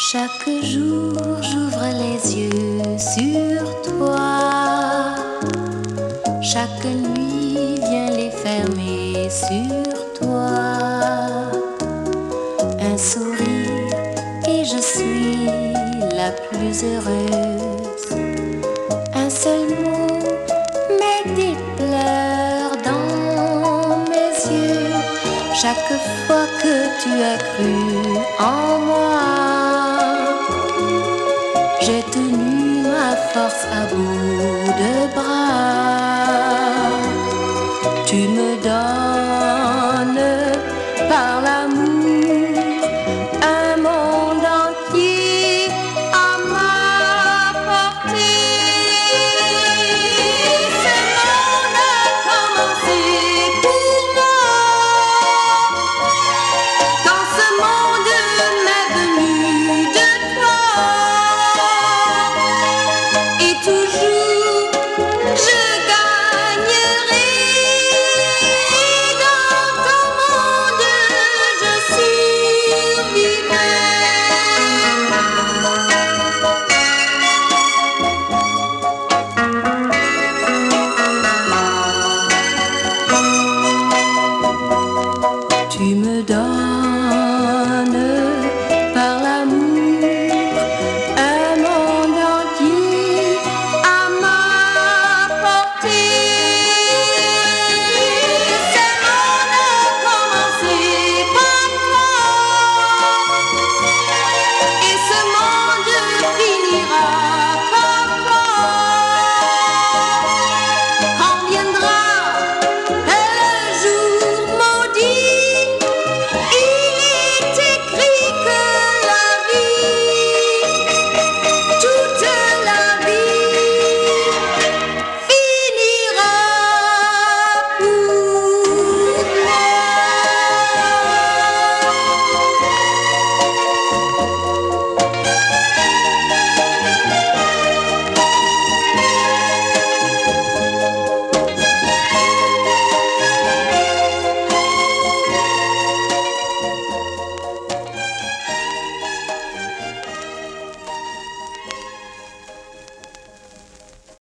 Chaque jour j'ouvre les yeux sur toi. Chaque nuit vient les fermer sur toi. Un sourire et je suis la plus heureuse. Un seul mot, mais des pleurs dans mes yeux. Chaque fois que tu as cru en moi, force à bout de bras. Tu me donnes